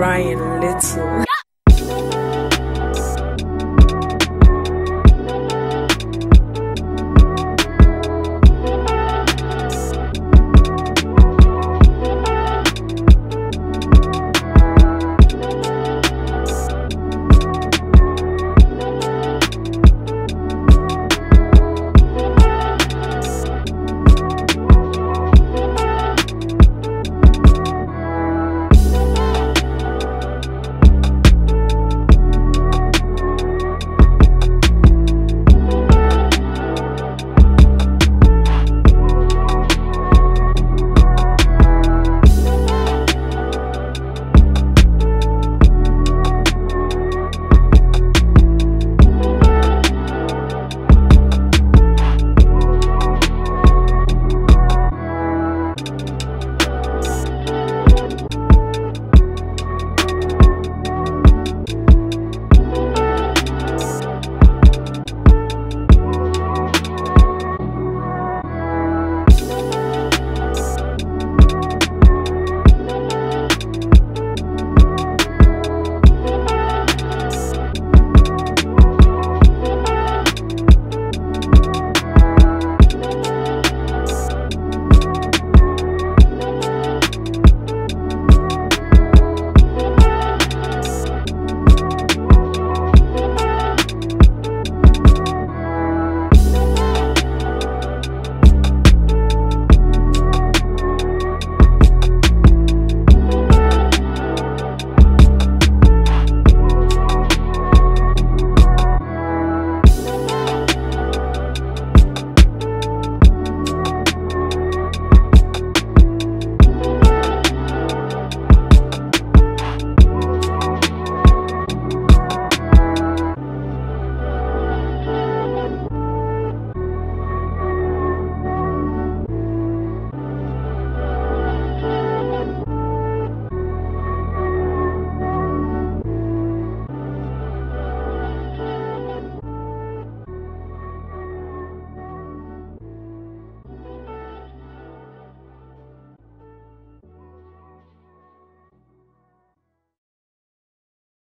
Brian Little.